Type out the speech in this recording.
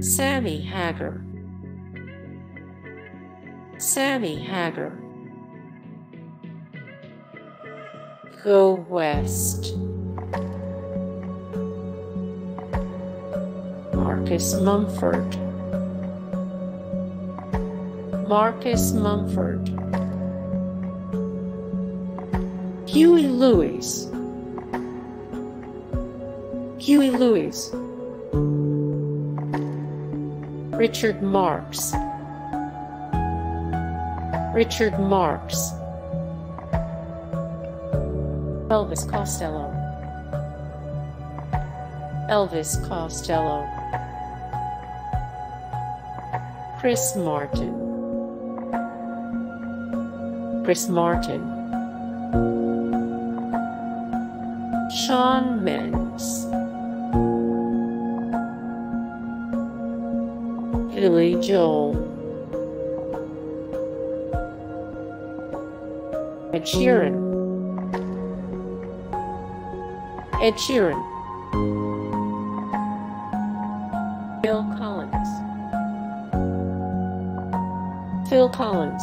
Sammy Hagar. Sammy Hagar. Go west. Marcus Mumford. Marcus Mumford. Huey Lewis. Huey Lewis. Richard Marx. Richard Marx. Elvis Costello. Elvis Costello. Chris Martin. Chris Martin. Shawn Mendes. Billy Joel. Ed Sheeran. Ed Sheeran. Phil Collins. Phil Collins.